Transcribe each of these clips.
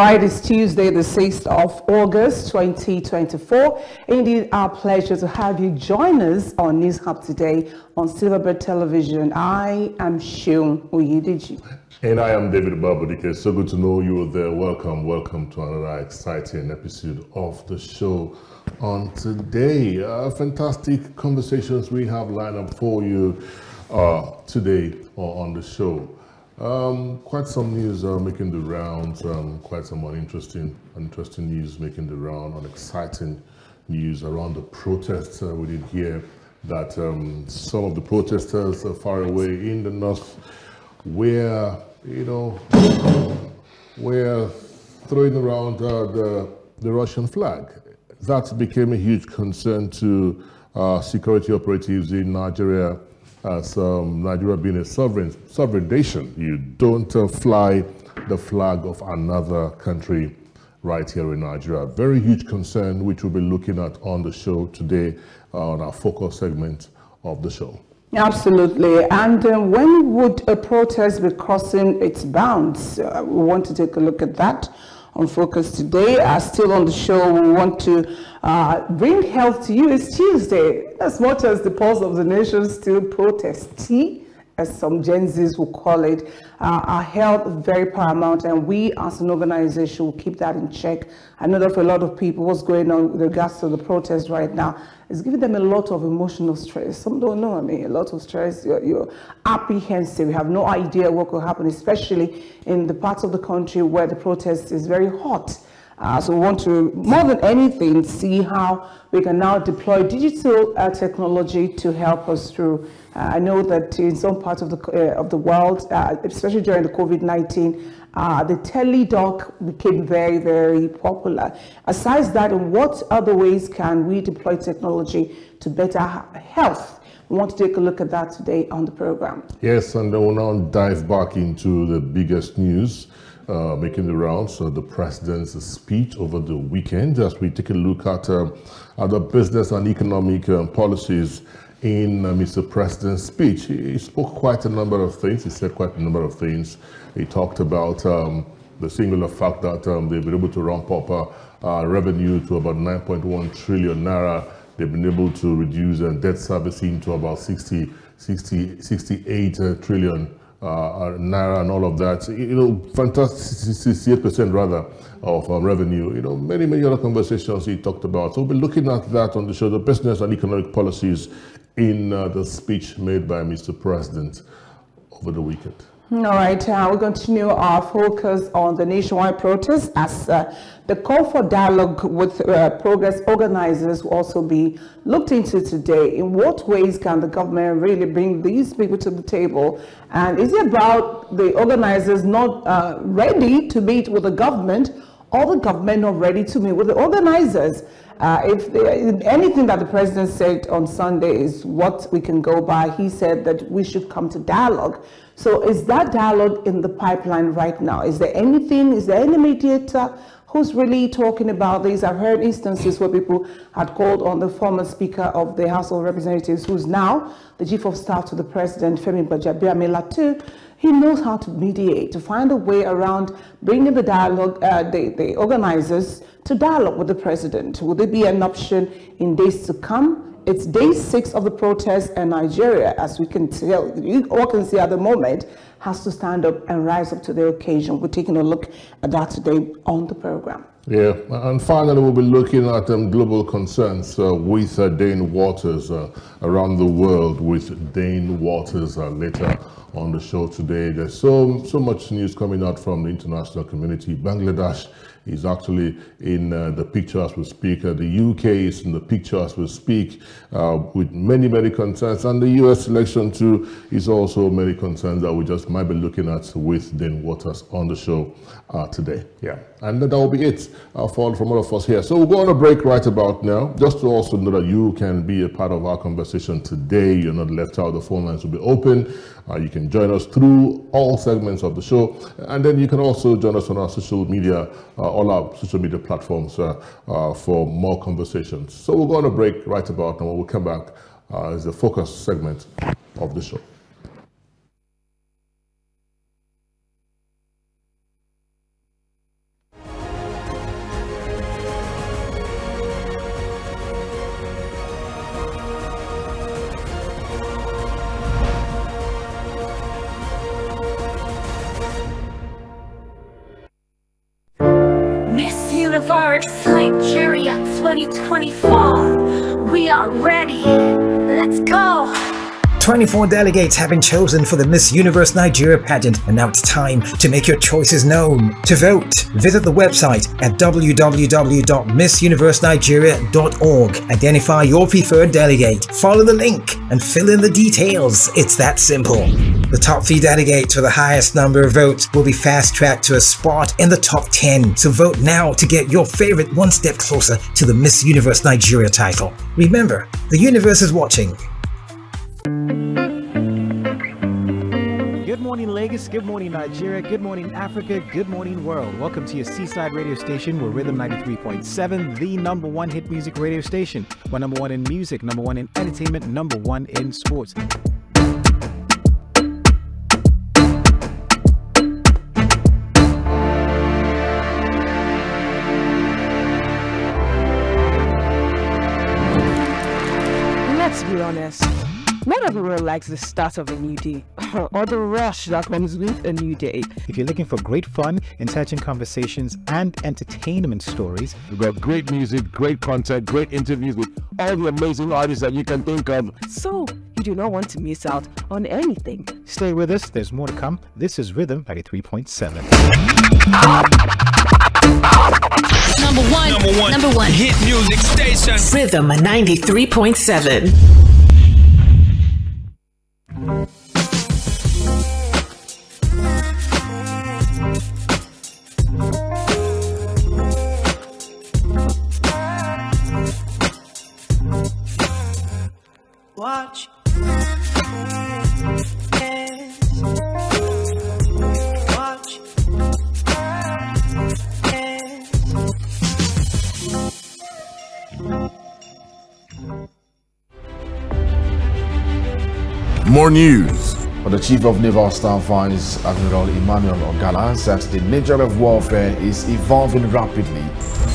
Right, it's Tuesday, the 6th of August, 2024. Indeed, our pleasure to have you join us on News Hub today on Silverbird Television. I am Shion Oyediji. And I am David Babudike. So good to know you are there. Welcome, welcome to another exciting episode of the show. On today, uh, fantastic conversations we have lined up for you uh, today on the show. Um, quite some news uh, making the rounds, um, quite some interesting, interesting news making the round, and exciting news around the protests uh, we did hear that um, some of the protesters are far away in the north were, you know, were throwing around uh, the, the Russian flag. That became a huge concern to uh, security operatives in Nigeria as um, Nigeria being a sovereign, sovereign nation, you don't uh, fly the flag of another country right here in Nigeria. Very huge concern, which we'll be looking at on the show today uh, on our focus segment of the show. Absolutely. And uh, when would a protest be crossing its bounds? Uh, we want to take a look at that on Focus today. are still on the show, we want to uh, bring health to you. It's Tuesday. As much as the pulse of the nation still protests, tea, as some Gen Zs will call it, uh, our health very paramount, and we as an organization will keep that in check. I know that for a lot of people, what's going on with regards to the protest right now is giving them a lot of emotional stress. Some don't know, I mean, a lot of stress. You're, you're apprehensive. You have no idea what could happen, especially in the parts of the country where the protest is very hot. Uh, so we want to, more than anything, see how we can now deploy digital uh, technology to help us through. Uh, I know that in some parts of the, uh, of the world, uh, especially during the COVID-19, uh, the teledoc became very, very popular. Aside that, in what other ways can we deploy technology to better health? We want to take a look at that today on the program. Yes, and we'll now dive back into the biggest news uh, making the rounds, uh, the president's speech over the weekend as we take a look at, uh, the business and economic um, policies in uh, Mr. President's speech. He, spoke quite a number of things. He said quite a number of things. He talked about um, the singular fact that um, they've been able to ramp up uh, uh, revenue to about 9.1 trillion naira. They've been able to reduce debt servicing to about 60, 60 68 trillion uh, naira and all of that. You know, fantastic, 68% rather of um, revenue. You know, many, many other conversations he talked about. So we'll be looking at that on the show, the business and economic policies in uh, the speech made by Mr. President over the weekend. All right, uh, we continue our focus on the nationwide protest as uh, the call for dialogue with uh, progress organizers will also be looked into today. In what ways can the government really bring these people to the table? And is it about the organizers not uh, ready to meet with the government or the government not ready to meet with the organizers? Uh, if, anything that the president said on Sunday is what we can go by, he said that we should come to dialogue. So is that dialogue in the pipeline right now? Is there anything, is there any mediator who's really talking about this? I've heard instances where people had called on the former Speaker of the House of Representatives, who's now the Chief of Staff to the President, Femi Gbajabiamila, he knows how to mediate, to find a way around bringing the dialogue, uh, the, the organizers to dialogue with the president. Will there be an option in days to come? It's day six of the protest and Nigeria, as we can tell, you all can see at the moment, has to stand up and rise up to the occasion. We're taking a look at that today on the program. Yeah, and finally, we'll be looking at um, global concerns uh, with uh, Dane Waters uh, around the world with Dane Waters uh, later on the show today. There's so, so much news coming out from the international community. Bangladesh is actually in uh, the picture as we speak. Uh, the UK is in the picture as we speak uh, with many, many concerns. And the US election too is also many concerns that we just might be looking at with Dane Waters on the show uh, today. Yeah, and that will be it uh, for from all of us here. So we'll go on a break right about now, just to also know that you can be a part of our conversation today. You're not left out. The phone lines will be open. Uh, you can join us through all segments of the show. And then you can also join us on our social media, uh, all our social media platforms uh, uh for more conversations. So we'll go on a break right about now. We'll come back uh, as the focus segment of the show. 24 delegates have been chosen for the Miss Universe Nigeria pageant, and now it's time to make your choices known. To vote, visit the website at www.missuniversenigeria.org. Identify your preferred delegate, follow the link, and fill in the details. It's that simple. The top three delegates with the highest number of votes will be fast tracked to a spot in the top 10. So vote now to get your favorite one step closer to the Miss Universe Nigeria title. Remember, the universe is watching. Good morning, Lagos. Good morning, Nigeria. Good morning, Africa. Good morning, world. Welcome to your Seaside radio station where Rhythm 93.7, the number one hit music radio station. We're number one in music, number one in entertainment, number one in sports. Not everyone likes the start of a new day or the rush that comes with a new day. If you're looking for great fun, intelligent conversations, and entertainment stories, We've got great music, great content, great interviews with all the amazing artists that you can think of. So you do not want to miss out on anything. stay with us. There's more to come. This is Rhythm 93.7. Number one. Number one. Number one. Hit music station. Rhythm 93.7. Watch. More news. But the Chief of Naval Staff Vice Admiral Emmanuel Ogala said the nature of warfare is evolving rapidly.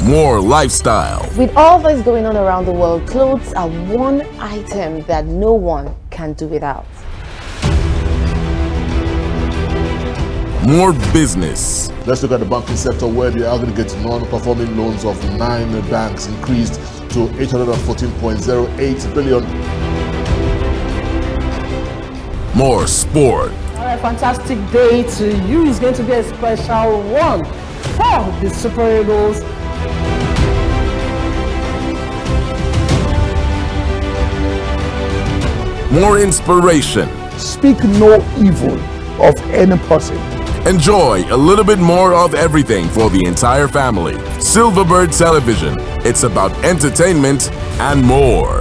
More lifestyle. With all this going on around the world, clothes are one item that no one can do without. More business. Let's look at the banking sector where the aggregate non-performing loans of nine banks increased to 814.08 billion. More sport. A fantastic day to you. It's going to be a special one for the Super Eagles. More inspiration. Speak no evil of any person. Enjoy a little bit more of everything for the entire family. Silverbird Television. It's about entertainment and more.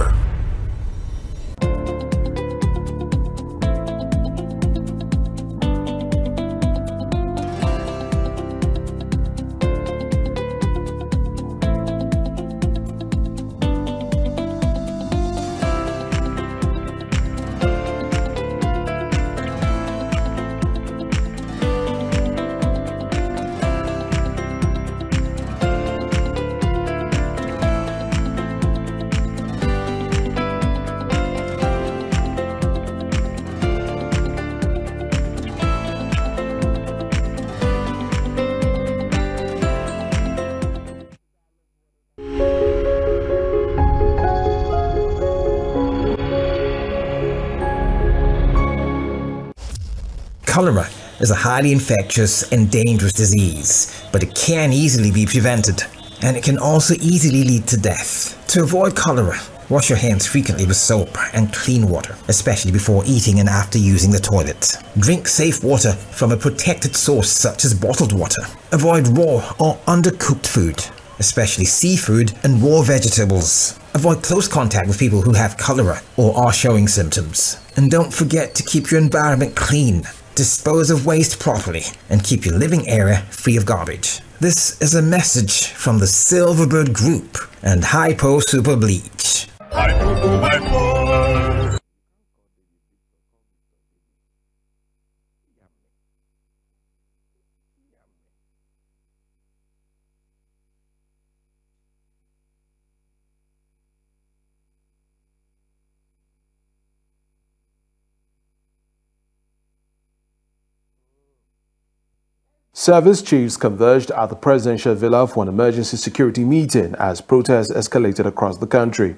Cholera is a highly infectious and dangerous disease, but it can easily be prevented, and it can also easily lead to death. To avoid cholera, wash your hands frequently with soap and clean water, especially before eating and after using the toilet. Drink safe water from a protected source such as bottled water. Avoid raw or undercooked food, especially seafood and raw vegetables. Avoid close contact with people who have cholera or are showing symptoms. And don't forget to keep your environment clean, dispose of waste properly, and keep your living area free of garbage. This is a message from the Silverbird Group and Hypo Super Bleach. Service chiefs converged at the presidential villa for an emergency security meeting as protests escalated across the country.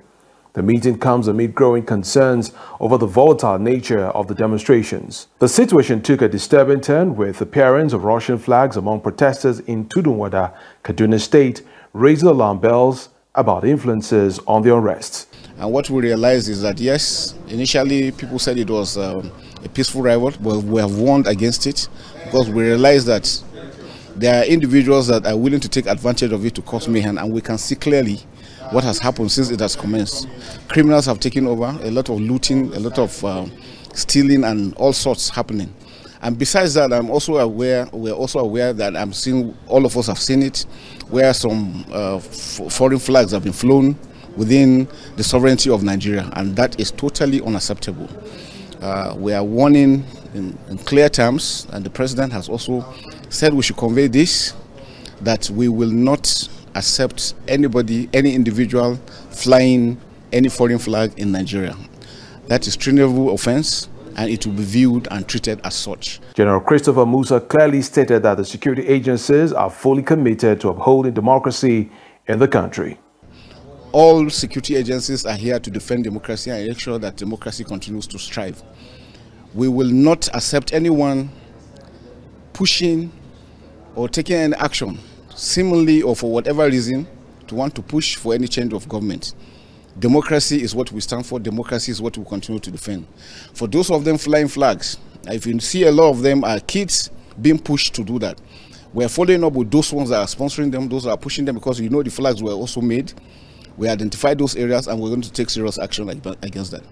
The meeting comes amid growing concerns over the volatile nature of the demonstrations. The situation took a disturbing turn with the appearance of Russian flags among protesters in Tudunwada, Kaduna State, raising alarm bells about influences on the unrest. And what we realized is that yes, initially people said it was um, a peaceful riot, but we have warned against it because we realized that there are individuals that are willing to take advantage of it to cause mayhem, and we can see clearly what has happened since it has commenced. Criminals have taken over, a lot of looting, a lot of uh, stealing, and all sorts happening. And besides that, I'm also aware, we're also aware that I'm seeing, all of us have seen it, where some uh, foreign flags have been flown within the sovereignty of Nigeria, and that is totally unacceptable. Uh, we are warning in, in, clear terms, and the president has also said we should convey this that we will not accept anybody, any individual flying any foreign flag in Nigeria. That is treasonable offense and it will be viewed and treated as such. General Christopher Musa clearly stated that the security agencies are fully committed to upholding democracy in the country. All security agencies are here to defend democracy and ensure that democracy continues to strive. We will not accept anyone pushing or taking any action, seemingly or for whatever reason, to want to push for any change of government. Democracy is what we stand for. Democracy is what we continue to defend. For those of them flying flags, if you see a lot of them are kids being pushed to do that. We're following up with those ones that are sponsoring them, those that are pushing them because you know the flags were also made. We identified those areas and we're going to take serious action against that.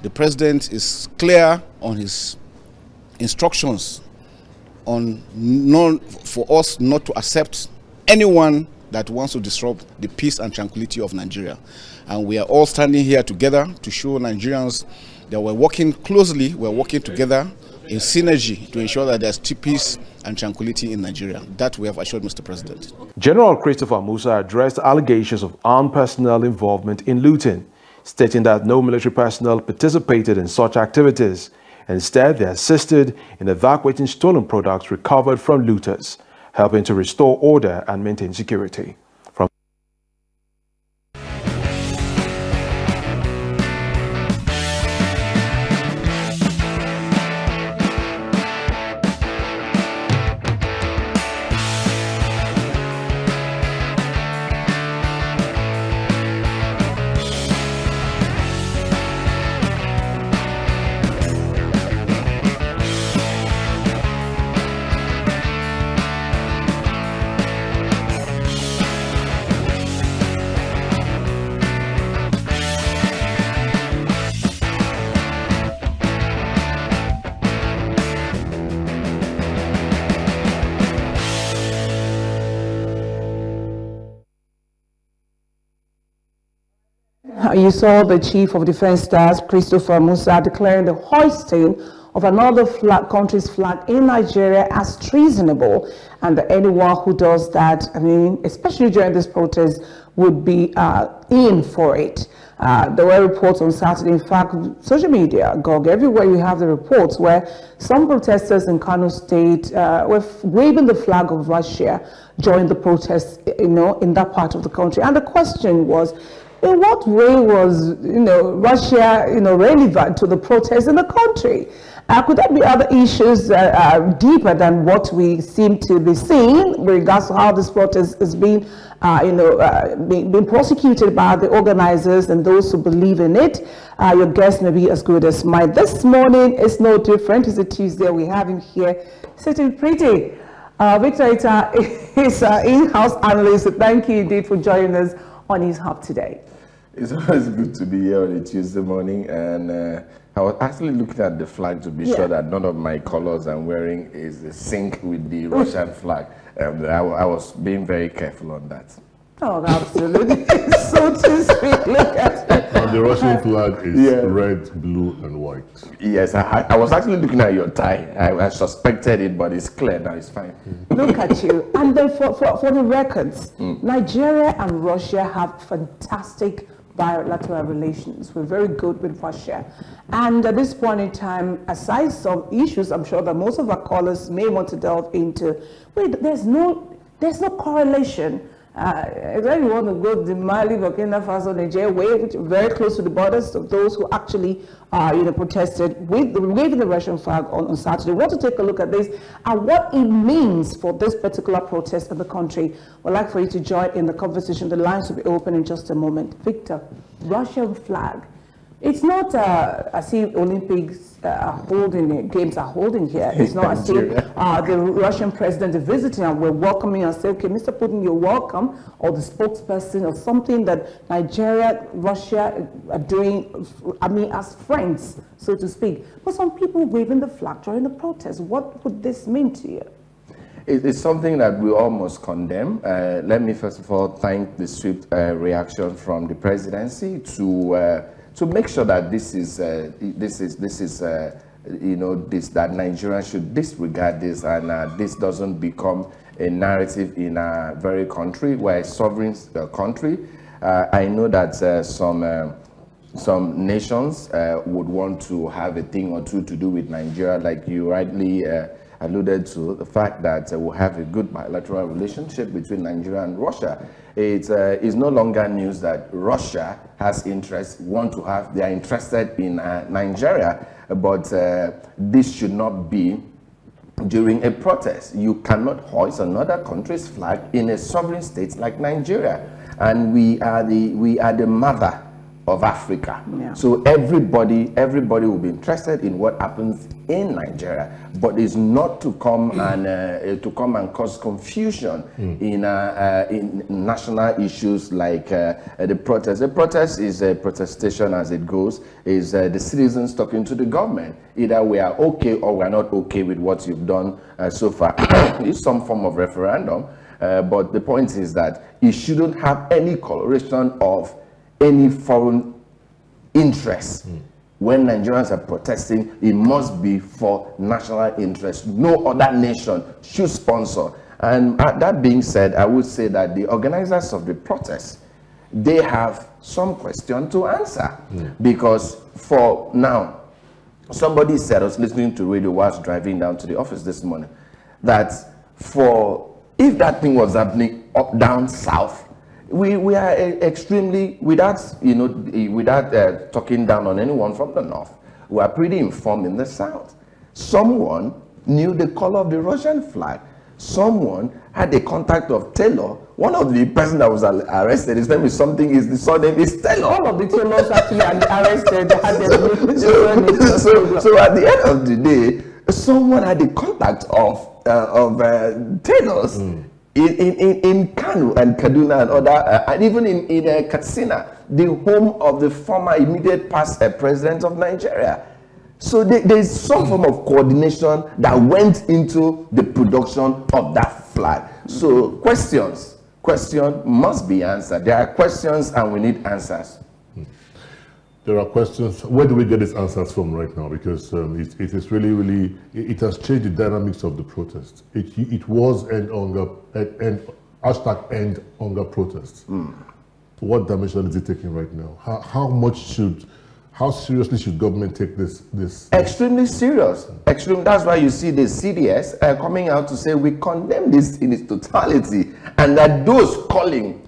The president is clear on his instructions on non, for us not to accept anyone that wants to disrupt the peace and tranquility of Nigeria. And we are all standing here together to show Nigerians that we're working closely, we're working together in synergy to ensure that there's peace and tranquility in Nigeria. That we have assured Mr. President. General Christopher Musa addressed allegations of armed personnel involvement in looting, stating that no military personnel participated in such activities. Instead, they assisted in evacuating stolen products recovered from looters helping to restore order and maintain security. You saw the Chief of Defense Staff, Christopher Musa, declaring the hoisting of another flag, country's flag in Nigeria as treasonable, and that anyone who does that, I mean, especially during this protest, would be uh, in for it. Uh, there were reports on Saturday, in fact, social media, GOG, everywhere you have the reports where some protesters in Kano State uh, were waving the flag of Russia during the protests, you know, in that part of the country. And the question was, in what way was, you know, Russia, you know, relevant to the protests in the country? Uh, could there be other issues uh, uh, deeper than what we seem to be seeing with regards to how this protest is being, uh, you know, uh, being, being, prosecuted by the organizers and those who believe in it? Uh, your guest may be as good as mine. This morning is no different. It's a Tuesday. We have him here sitting pretty. Victor Ita is our in-house analyst. Thank you indeed for joining us on News Hub today. It's always good to be here on a Tuesday morning, and uh, I was actually looking at the flag to be yeah. sure that none of my colors I'm wearing is sync with the Russian flag. Um, I, I, was being very careful on that. Oh, absolutely. so to speak. Look at it. And the Russian flag is yeah. red, blue, and white. Yes, I, I, was actually looking at your tie. I, I, suspected it, but it's clear now. It's fine. Look at you. And then for, for, for the records, mm. Nigeria and Russia have fantastic bilateral relations. We're very good with Russia. And at this point in time, aside some issues, I'm sure that most of our callers may want to delve into, wait, there's no, there's no correlation uh, then you want to go to Mali, Burkina Faso, Nigeria, way very close to the borders of those who actually, uh, you know, protested with waving the Russian flag on, on Saturday. We want to take a look at this and what it means for this particular protest in the country. We'd like for you to join in the conversation. The lines will be open in just a moment. Victor, Russian flag. It's not uh, as if Olympics uh, are holding it, games are holding here. It's not as if uh, the Russian president is visiting and we're welcoming and say, okay, Mr. Putin, you're welcome, or the spokesperson or something that Nigeria, Russia are doing, I mean, as friends, so to speak. But some people waving the flag during the protest. What would this mean to you? It's something that we almost condemn. Uh, let me first of all thank the swift uh, reaction from the presidency to uh, to make sure that this is uh, this is this is uh, you know this that Nigeria should disregard this and uh, this doesn't become a narrative in a very country where a sovereign uh, country. Uh, I know that uh, some some nations would want to have a thing or two to do with Nigeria, like you rightly alluded to the fact that uh, we have a good bilateral relationship between Nigeria and Russia. It uh, is no longer news that Russia has interest, want to have, they are interested in uh, Nigeria, but uh, this should not be during a protest. You cannot hoist another country's flag in a sovereign state like Nigeria. And we are the, we are the mother of Africa. Yeah. So everybody, everybody will be interested in what happens in Nigeria, but it's not to come mm. and uh, to come and cause confusion mm. in uh, uh, in national issues like uh, the protest. The protest is a protestation as it goes. Is uh, the citizens talking to the government? Either we are okay or we are not okay with what you've done uh, so far. it's some form of referendum, but the point is that it shouldn't have any coloration of any foreign interest. Mm. When Nigerians are protesting, it must be for national interest. No other nation should sponsor. And that being said, I would say that the organizers of the protest, they have some question to answer. Mm. Because for now, somebody said, I was listening to radio whilst driving down to the office this morning, that for if that thing was happening up down south, we, we are extremely, without, you know, without uh, talking down on anyone from the north, we are pretty informed in the south. Someone knew the color of the Russian flag. Someone had the contact of Taylor. One of the person that was arrested, his name is something, is the surname is Taylor. All of the Taylors actually are arrested had their so, so at the end of the day, someone had the contact of uh, of uh, Taylors. Mm in, in, in Kano and Kaduna and other, uh, and even in, in uh, Katsina, the home of the former immediate past uh, president of Nigeria. So there, there's some form of coordination that went into the production of that flag. So questions, question must be answered. There are questions and we need answers. There are questions. Where do we get these answers from right now? Because um, it, it is really, really, it, it, has changed the dynamics of the protest. It, it was end hunger, end, hashtag end hunger protests. Mm. What dimension is it taking right now? How, how much should, how seriously should government take this? This extremely serious. Extreme. That's why you see the CDS uh, coming out to say we condemn this in its totality, and that those calling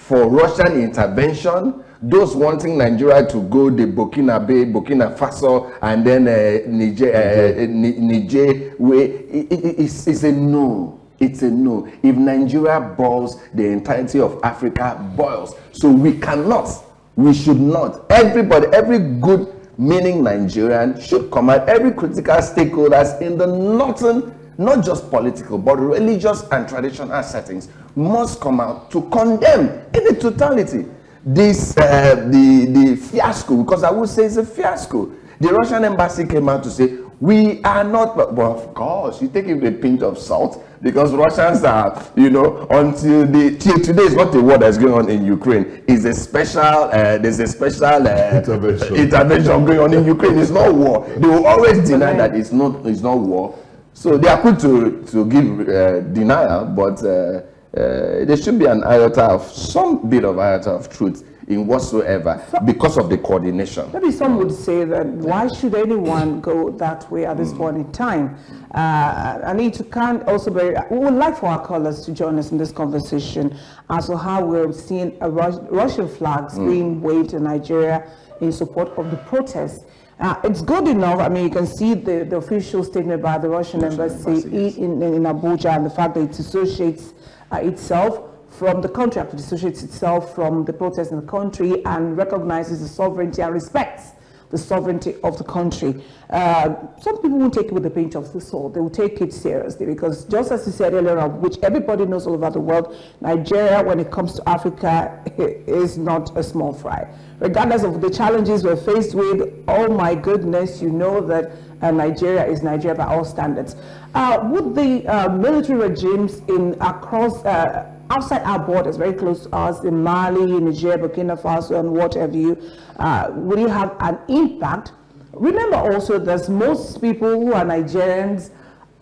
for Russian intervention those wanting Nigeria to go the Burkina Bay, Burkina Faso, and then uh, Niger, uh, Niger way, it, it, it's, it's a no. It's a no. If Nigeria boils, the entirety of Africa boils. So we cannot, we should not. Everybody, every good meaning Nigerian should come out, every critical stakeholders in the northern, not just political, but religious and traditional settings must come out to condemn in the totality this uh, the the fiasco because I would say it's a fiasco. The Russian embassy came out to say we are not, but, but of course you take it with a pinch of salt because Russians are, you know, until the till today is not the war that's going on in Ukraine. Is a special, uh, there's a special uh, intervention. intervention going on in Ukraine. It's not war. They will always deny that it's not it's not war. So they are quick to to give uh, denial, but. Uh, uh, there should be an iota of some bit of iota of truth in whatsoever because of the coordination. Maybe some would say that why should anyone go that way at this point in time? Uh, I need to can also very, we would like for our callers to join us in this conversation as to how we're seeing a Rus- Russian flags Mm. being waved in Nigeria in support of the protests. Uh, it's good enough. I mean, you can see the, the official statement by the Russian embassy in, in, in Abuja and the fact that it associates itself from the country, actually dissociates itself from the protests in the country and recognizes the sovereignty and respects the sovereignty of the country. Uh, some people won't take it with a pinch of the salt. They will take it seriously because just as you said earlier, which everybody knows all over the world, Nigeria, when it comes to Africa, is not a small fry. Regardless of the challenges we're faced with, oh my goodness, you know that uh, Nigeria is Nigeria by all standards. Uh, would the uh, military regimes in across uh, outside our borders, very close to us, in Mali, in Niger, Burkina Faso, and what have you, uh, will it have an impact? Remember also that most people who are Nigerians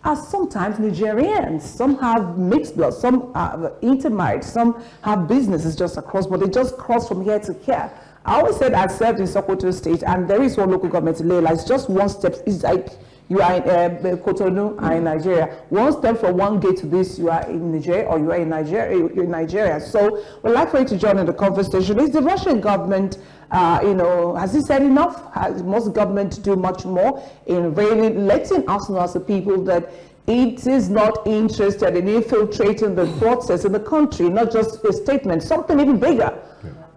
are sometimes Nigerians. Some have mixed blood, some are intermarried, some have businesses just across, but they just cross from here to here. I always said I served in Sokoto State, and there is one local government in. It's just one step. It's like you are in uh, Cotonou, are in Nigeria. One step from one gate to this, you are in Nigeria, or you are in Nigeria. You're in Nigeria. So we'd like for you to join in the conversation. Is the Russian government, uh, you know, has it said enough? Has most government do much more in really letting us know as a people that it is not interested in infiltrating the process in the country, not just a statement, something even bigger.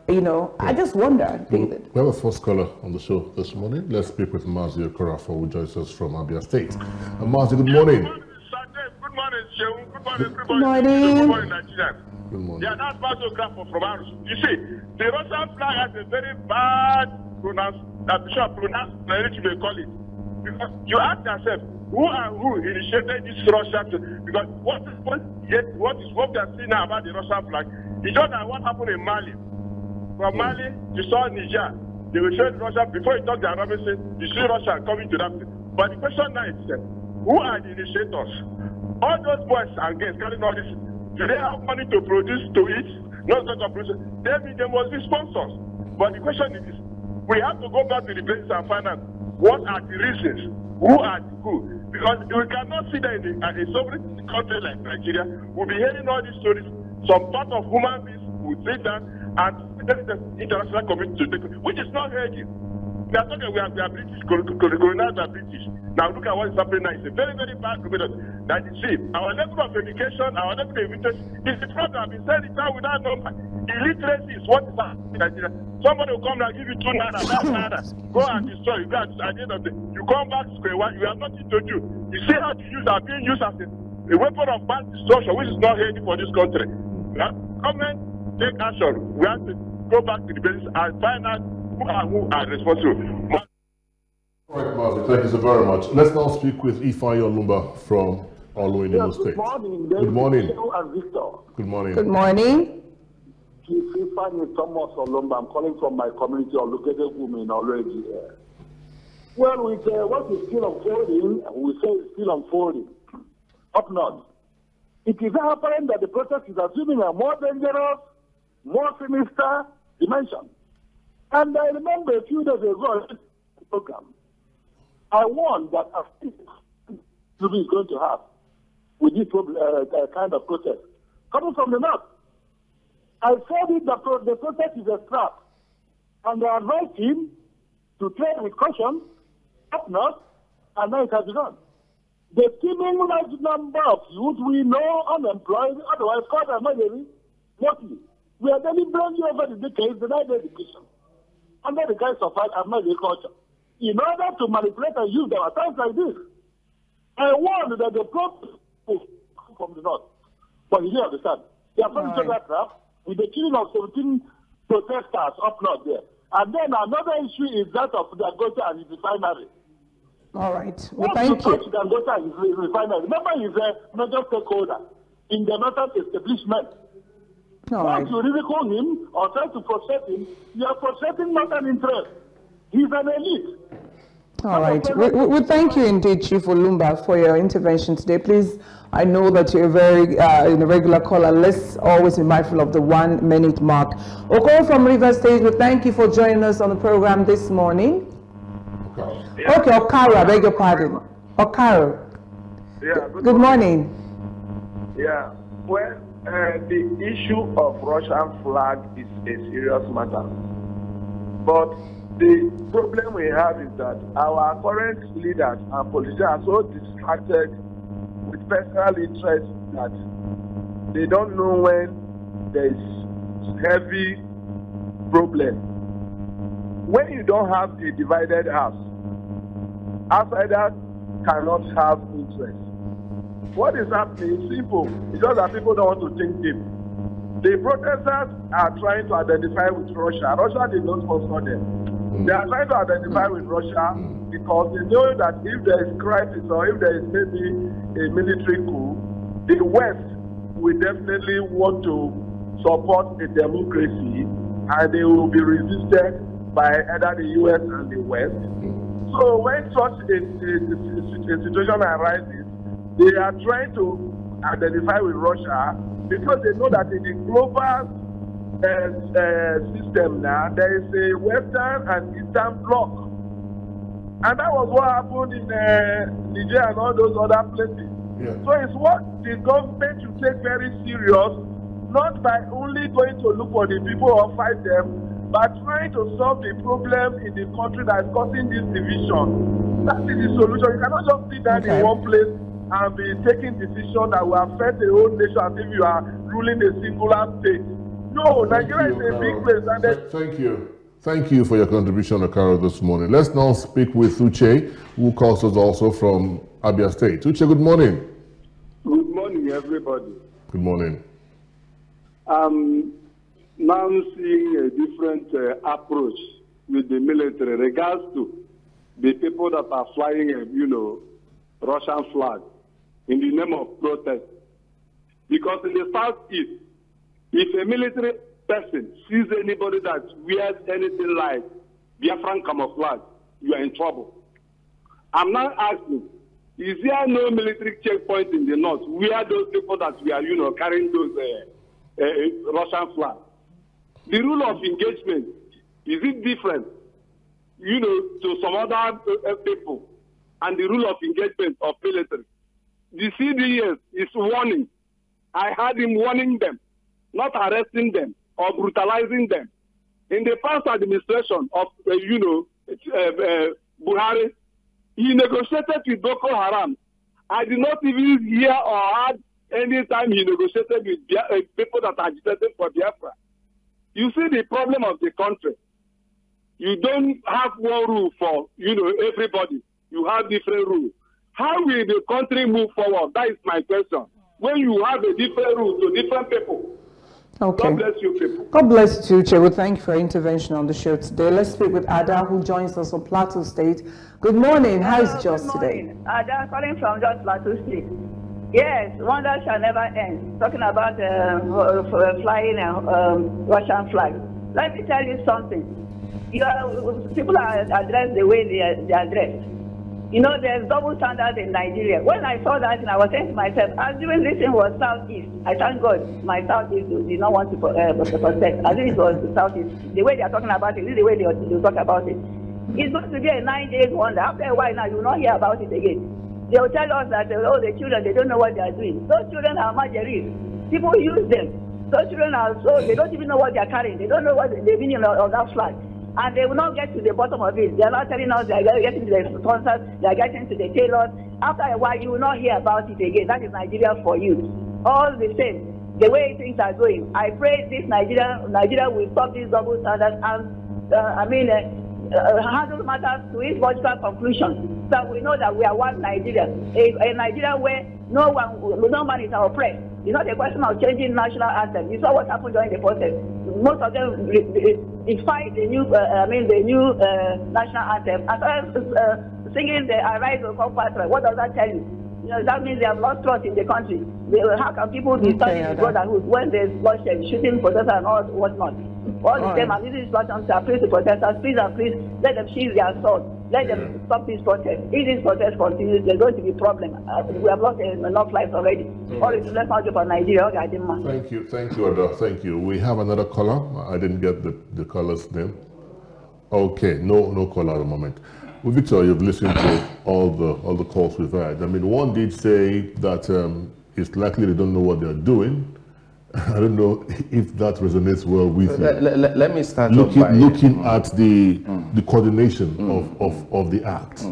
You know, I just wonder, David. We have a first caller on the show this morning. Let's speak with Mazi Okorafor, who joins us from Abia State. Uh, Mazi, good morning. Good morning, Shehu. Good morning, everybody. morning. Good morning, Nigeria. Good morning. Yeah, that's Mazi Okorafor from Arus. You see, the Russian flag has a very bad pronounce, that Bishop pronounced, which may call it. Because you ask yourself, who and who initiated this Russian to, because what is what, yet, what is what we are seeing now about the Russian flag is just like what happened in Mali. From Mali, you saw Niger. They will show Russia before you talk to Robinson, you see Russia coming to that. But the question now is, uh, who are the initiators? All those boys and girls carrying all this, do they have money to produce to eat? Not to produce. They, they must be sponsors. But the question is, we have to go back to the basics and find out what are the reasons, who are the who. Because we cannot see that in a, a sovereign country like Nigeria, we'll be hearing all these stories. Some part of human beings will sit down and the international community to take, which is not healthy. We are talking, we are, we are British, colonized by British. Now look at what is happening now. It's a very, very bad combination. That you see, our level of education, our level of education is the problem. Been saying it out without number. Illiteracy is what is happening in Nigeria. Somebody will come and give you two naira, that. Go and destroy. You go at the end of the you come back square one, you have nothing to do. You see how the youth are being used as a, a weapon of mass destruction, which is not healthy for this country. Yeah? Government, take action. We have to go back to the basics and find out who are who are responsible. All right, Mazi, thank you so very much. Let's now speak with Ifeanyi Olumba from Olu in Imo State. good morning. Good morning. Shehu and Victor. Good morning. Good morning. Chief Ifeanyi Thomas Olumba. I'm calling from my community of located women already here. Well, with uh, what is still unfolding, we say it's still unfolding up north. It is apparent that the protest is assuming a more dangerous, more sinister dimension. And I remember a few days ago, program, I warned that a to is going to have with this uh, uh, kind of protest coming from the north. I said it that the protest is a trap, and I advised him to tread with caution up north, and now it has begun. The teeming large number of youth we know unemployed, otherwise called almajiri, mostly, we are deliberately over the decades denied education under the guise of American culture in order to manipulate and use them at times like this. I warned that the come from the north, but you didn't understand. They are from that trap with the killing of 17 protesters up north there. And then another issue is that of Dangote and his refinery. All right. Well, What thank you touch Dangote and his refinery? Remember, he's a major stakeholder in the northern establishment. All Once right. you ridicule him or try to frustrate him, you are frustrating not an interest. He's an elite. All right. We, we, thank you indeed, Chief Olumba, for your intervention today. Please, I know that you're very uh, in a regular caller. Let's always be mindful of the one minute mark. Okoro from River State, we thank you for joining us on the program this morning. Okay, Okaro, I beg your pardon. Okaro. Yeah, Good morning. Yeah, well, uh, the issue of Russian flag is a serious matter. But the problem we have is that our current leaders and politicians are so distracted with personal interests that they don't know when there is heavy problem. When you don't have a divided house, outsiders cannot have interest. What is happening is simple. It's just that people don't want to think deep. The protesters are trying to identify with Russia. Russia did not sponsor them. Mm. They are trying to identify mm. with Russia mm. because they know that if there is crisis or if there is maybe a military coup, the West will definitely want to support a democracy and they will be resisted by either the US and the West. So when such a, a, a situation arises, they are trying to identify with Russia because they know that in the global uh, uh, system now, there is a Western and Eastern bloc. And that was what happened in uh, Niger and all those other places. Yeah. So it's what the government should take very serious, not by only going to look for the people or fight them, but trying to solve the problem in the country that is causing this division. That is the solution. You cannot just sit down in one place and be taking decisions that will affect the whole nation as if you are ruling a singular state. No, Nigeria is a big place and then Thank you. Thank you for your contribution, Okaro, this morning. Let's now speak with Uche, who calls us also from Abia State. Uche, good morning. Good morning, everybody. Good morning. I'm now seeing a different uh, approach with the military regards to the people that are flying, uh, you know, Russian flag in the name of protest. Because in the southeast, if a military person sees anybody that wears anything like Biafran camouflage, you are in trouble. I'm now asking, is there no military checkpoint in the north where are those people that we are, you know, carrying those uh, uh, Russian flags? The rule of engagement, is it different, you know, to some other uh, people? And the rule of engagement of military. The CDS is warning. I had him warning them, not arresting them or brutalizing them. In the past administration of, uh, you know, uh, uh, Buhari, he negotiated with Boko Haram. I did not even hear or heard any time he negotiated with uh, people that agitated for Biafra. You see the problem of the country. You don't have one rule for, you know, everybody. You have different rules. How will the country move forward? That is my question. When you have a different rule to different people. Okay. God bless you people. God bless you, Uche. We thank you for your intervention on the show today. Let's speak with Ada, who joins us from Plateau State. Good morning. How is Jos today? Ada calling from Jos Plateau State. Yes, wonder shall never end. Talking about uh, uh, flying a um, Russian flag. Let me tell you something. You are, people are addressed the way they are, they are dressed. You know, there's double standard in Nigeria. When I saw that, and I was saying to myself, assuming this thing was southeast, I thank God my southeast did not want to uh, protest. As if it was the southeast. The way they are talking about it, this is the way they, they talk about it. It's going to be a nine days wonder. After a while now, you will not hear about it again. They will tell us that, oh, the children, they don't know what they are doing. Those children are marginal. People use them. Those children are so, they don't even know what they are carrying. They don't know what the meaning of, of that flag. And they will not get to the bottom of it. They are not telling us they are getting to the sponsors, they are getting to the tailors. After a while, you will not hear about it again. That is Nigeria for you. All the same, the way things are going, I pray this Nigeria, Nigeria will stop these double standards and, uh, I mean, uh, uh, handle matters to its logical conclusion. So we know that we are one Nigeria, a, a Nigeria where no one, no man is oppressed. It's not a question of changing national anthem. You saw what happened during the protest. Most of them defied the new, uh, I mean, the new uh, national anthem. As well as uh, singing the Arise O Compatriot. What does that tell you? You know, that means they have lost trust in the country. They, how can people be Okay, standing in brotherhood when there's bloodshed, shooting protesters and all whatnot? All the All same. I'm using this platform to appeal to protesters. Please and please let them sheathe their sword. Let them stop this protest. If this protest continues, there's going to be a problem. Uh, we have lost enough lives already. Or it's less out for Nigeria. Okay, I didn't mind. Thank you, thank you, Ada. Thank you. We have another caller. I didn't get the, the caller's name. Okay, no, no caller at the moment. Well, Victor, you've listened to all the all the calls we've had. I mean, one did say that um, it's likely they don't know what they're doing. I don't know if that resonates well with you. Let, let- let me start looking off by looking at the the coordination of, of, of the act.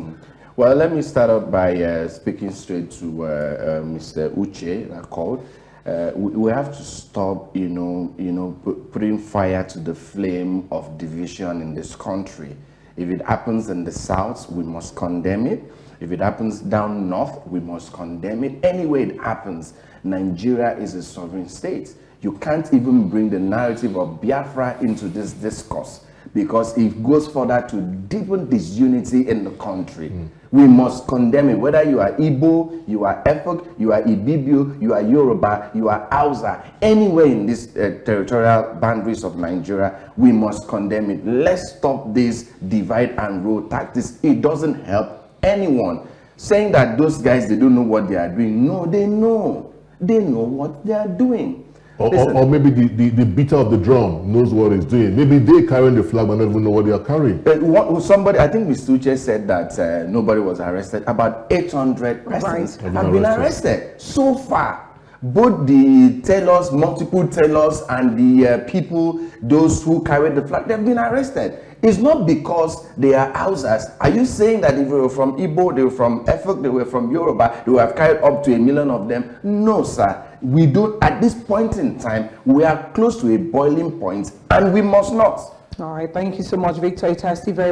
Well, let me start off by uh, speaking straight to uh, uh, Mr. Uche that called. Uh, we, we have to stop, you know, you know, pu- putting fire to the flame of division in this country. If it happens in the south, we must condemn it. If it happens down north, we must condemn it. Anyway it happens, Nigeria is a sovereign state. You can't even bring the narrative of Biafra into this discourse because it goes further to deepen disunity in the country. We must condemn it, whether you are Igbo, you are Efik, you are Ibibio, you are Yoruba, you are Hausa, anywhere in these uh, territorial boundaries of Nigeria, we must condemn it. Let's stop this divide and rule tactics. It doesn't help anyone. Saying that those guys, they don't know what they are doing. No, they know. They know what they are doing. Or, or, Listen. or maybe the, the, the beater of the drum knows what he's doing. Maybe they carrying the flag but don't even know what they are carrying. Uh, what, somebody, I think Mr. Uche said that uh, nobody was arrested. About 800 persons Have have been been arrested. arrested so far. Both the tellers, multiple tellers, and the uh, people, those who carried the flag, they've been arrested. It's not because they are Hausas. Are you saying that if they were from Igbo, they were from Efik, they were from Yoruba, they would have carried up to a million of them? No, sir. We don't, at this point in time, we are close to a boiling point, and we must not. All right, thank you so much, Victor Itasti. Very